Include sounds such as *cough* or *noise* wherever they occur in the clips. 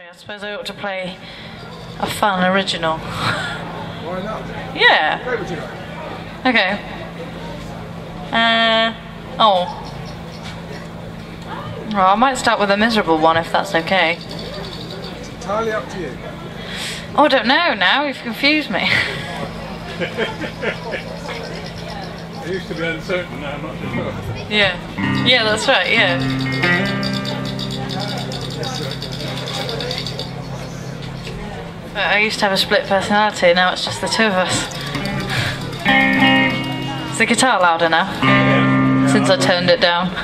I suppose I ought to play a fun original. Why not? Yeah. Okay. Uh. Oh. Well, I might start with a miserable one if that's okay. It's entirely up to you. Oh, I don't know now. You've confused me. *laughs* I used to be uncertain, now I'm not sure. yeah. Yeah, that's right. Yeah. I used to have a split personality. Now it's just the two of us. Is the guitar louder now? Since I turned it down.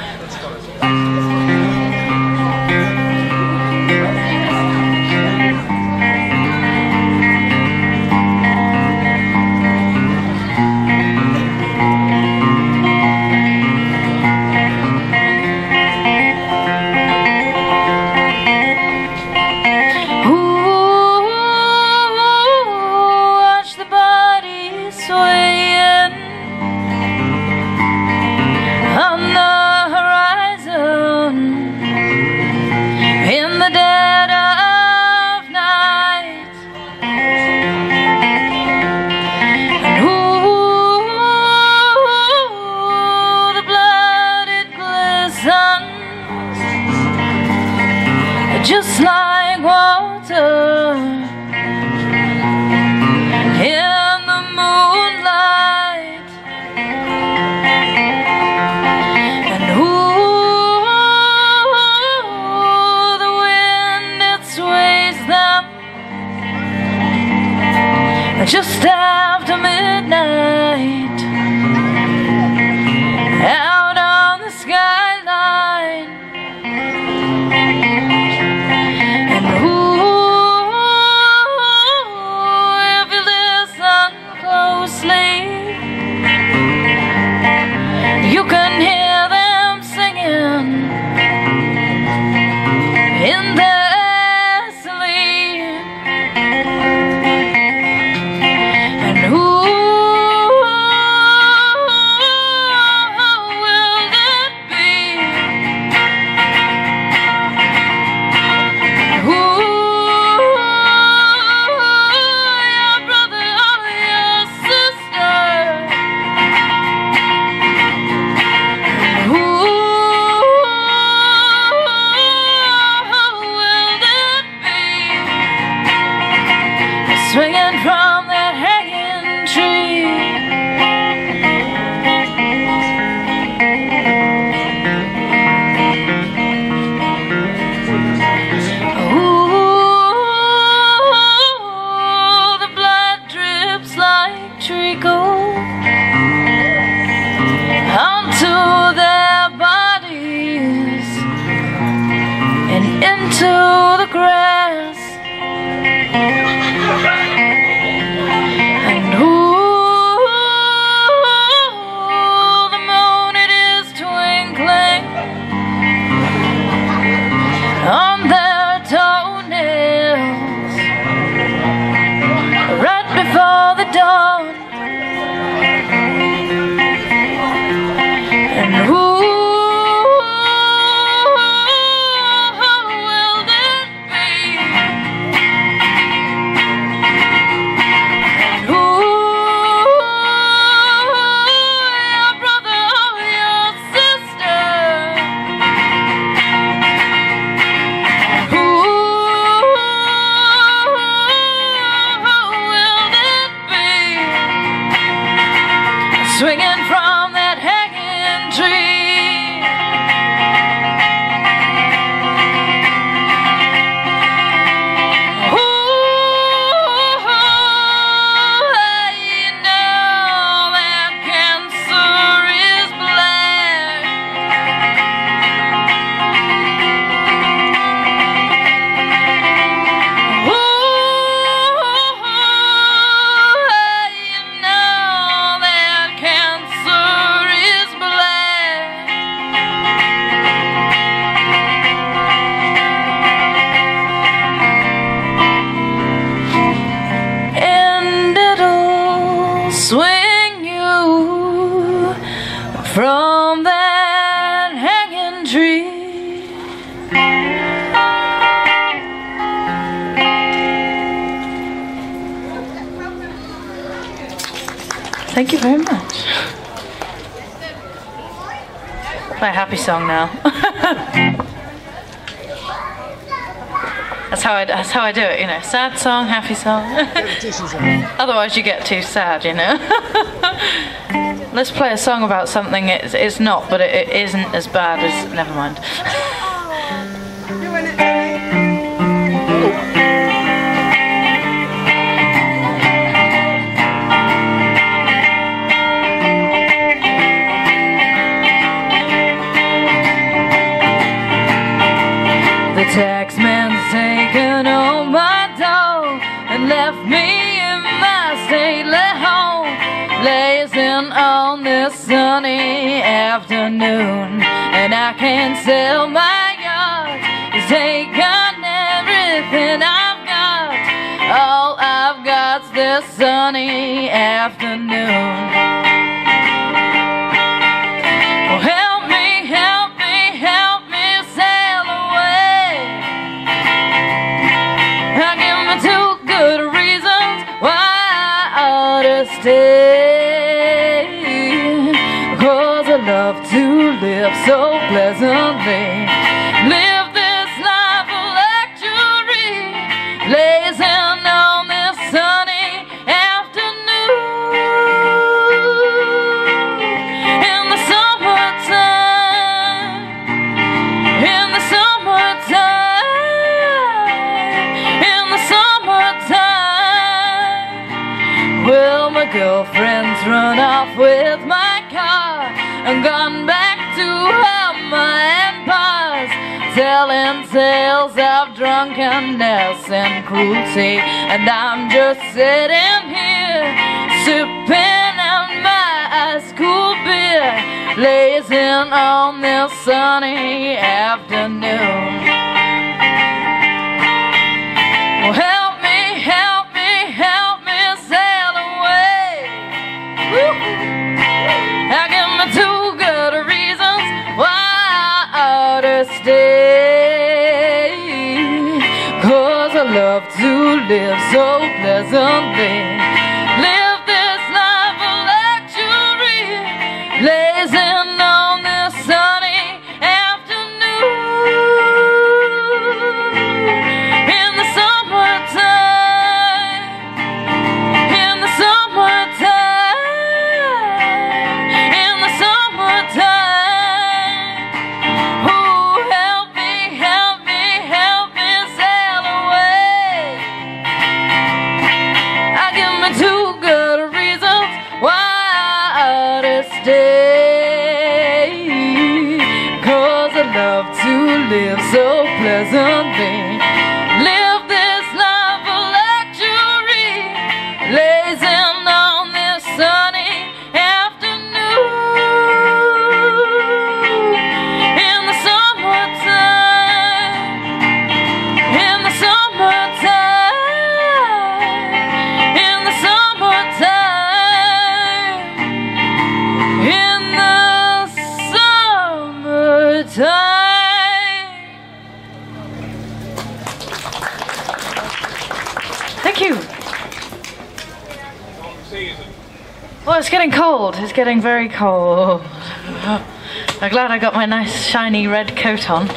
In their 睁眼窗 Thank you very much. Play a happy song now. that's how I that's how I do it, you know. Sad song, happy song. *laughs* Otherwise, you get too sad, you know. *laughs* Let's play a song about something it's, it's not, but it, it isn't as bad as. Never mind. *laughs* And sell my yacht. He's taken everything I've got. All I've got's this sunny afternoon. Drunkenness and cruelty, and I'm just sitting here sipping on my ice cool beer, blazing on this sunny afternoon. Getting very cold. I'm glad I got my nice shiny red coat on.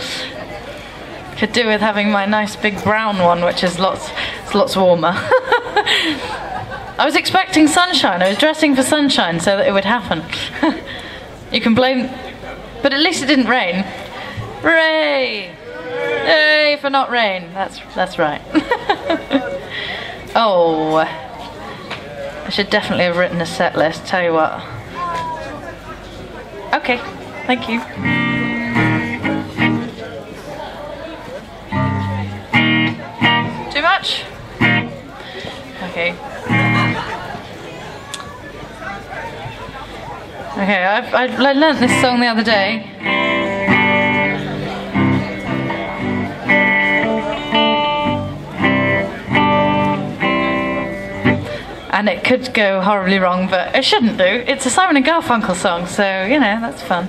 Could do with having my nice big brown one, which is lots, it's lots warmer. *laughs* I was expecting sunshine. I was dressing for sunshine so that it would happen. *laughs* you can blame, but at least it didn't rain. Hooray! Yay for not rain. That's that's right. *laughs* oh. I should definitely have written a set list, tell you what. Okay, thank you. Too much? Okay. Okay, I've, I, I learnt this song the other day. and it could go horribly wrong, but it shouldn't do. It's a Simon and Garfunkel song, so you know, that's fun.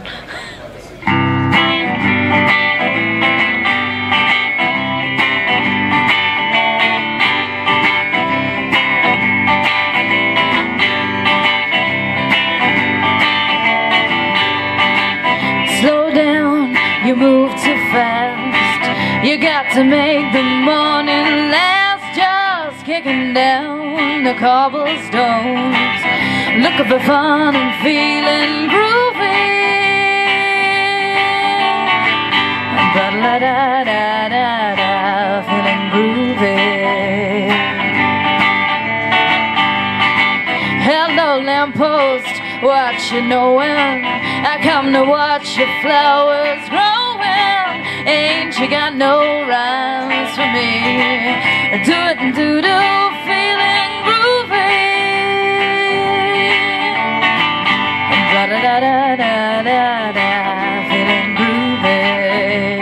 Slow down, you move too fast. You got to make the morning last, just kicking down the cobblestones, looking for fun and feeling groovy. Ba da da da da da, feeling groovy. Hello, lamppost, what you knowin'? I come to watch your flowers growing. Ain't you got no rhymes for me? Do it and do do, Da da da da feeling groovy.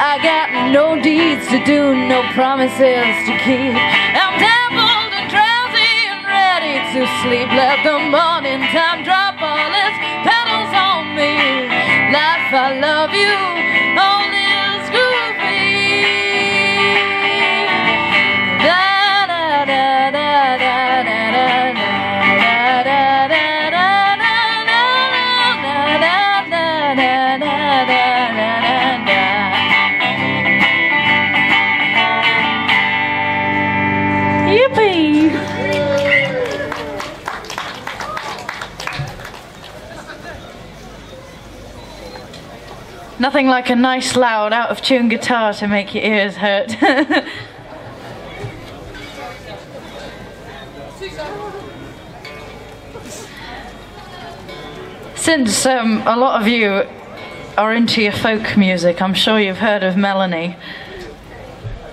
I got no deeds to do, no promises to keep. Nothing like a nice, loud, out of tune guitar to make your ears hurt. *laughs* Since um, a lot of you are into your folk music, I'm sure you've heard of Melanie.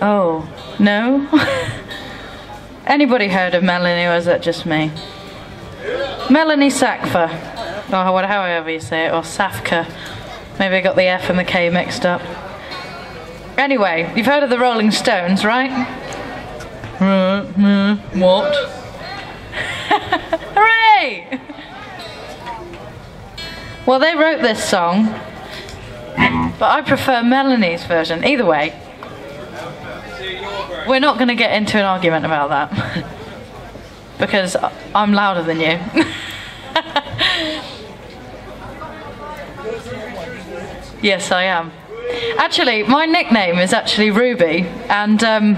Oh, no? *laughs* Anybody heard of Melanie, or is that just me? Melanie Sackfer, or however you say it, or Safka. Maybe I got the F and the K mixed up. Anyway, you've heard of the Rolling Stones, right? Uh, What? *laughs* Hooray! Well, they wrote this song, but I prefer Melanie's version. Either way, we're not going to get into an argument about that *laughs* because I'm louder than you. *laughs* yes, I am. Actually, my nickname is actually Ruby, and um,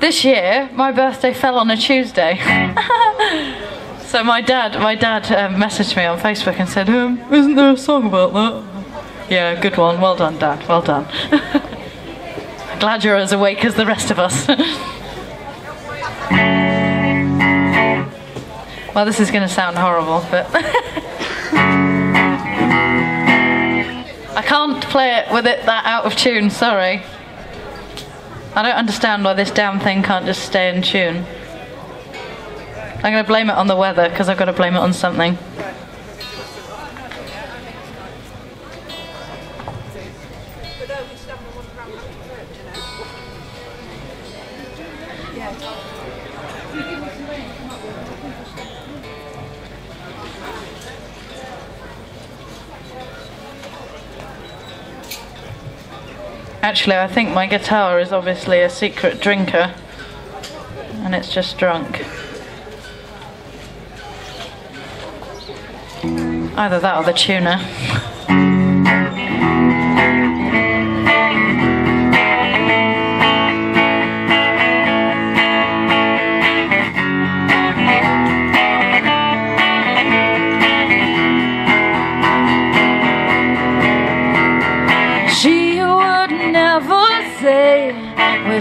this year my birthday fell on a Tuesday. *laughs* so my dad, my dad um, messaged me on Facebook and said, um, "Isn't there a song about that?" Yeah, good one. Well done, Dad. Well done. *laughs* Glad you're as awake as the rest of us. *laughs* well, this is going to sound horrible, but play it with it that out of tune. Sorry. I don't understand why this damn thing can't just stay in tune. I'm going to blame it on the weather because I've got to blame it on something. Actually, I think my guitar is obviously a secret drinker and it's just drunk. Either that or the tuner.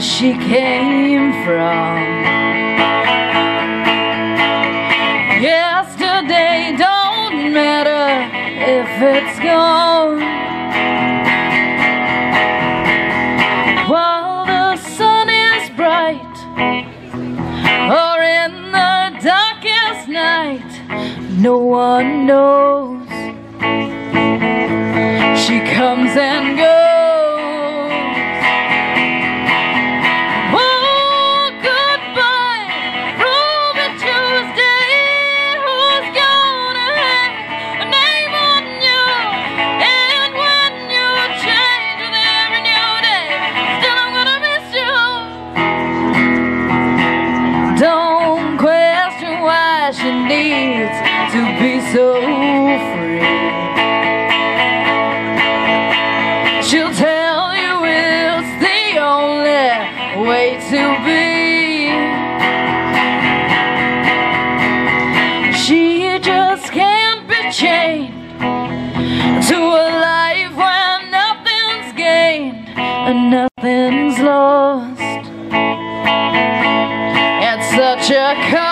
Where she came from. Yesterday don't matter if it's gone. While the sun is bright, or in the darkest night, no one knows. lost at such a cost.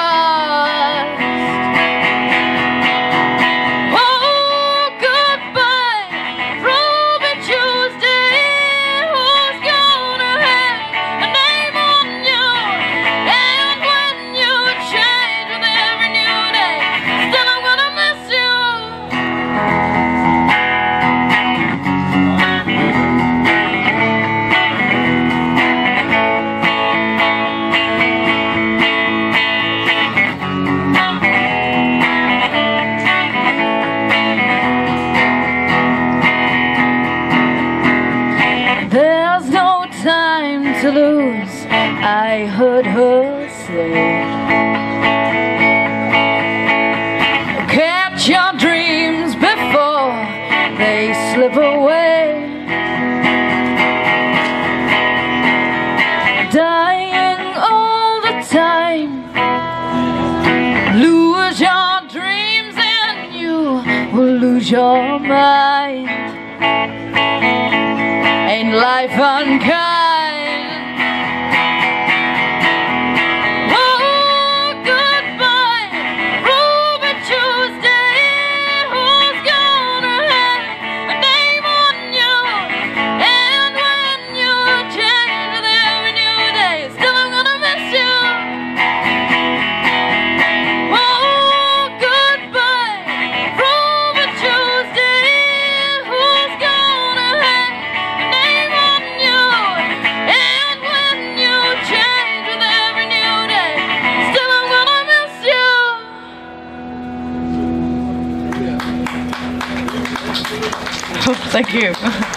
lose your mind. Ain't life unkind? YouTube。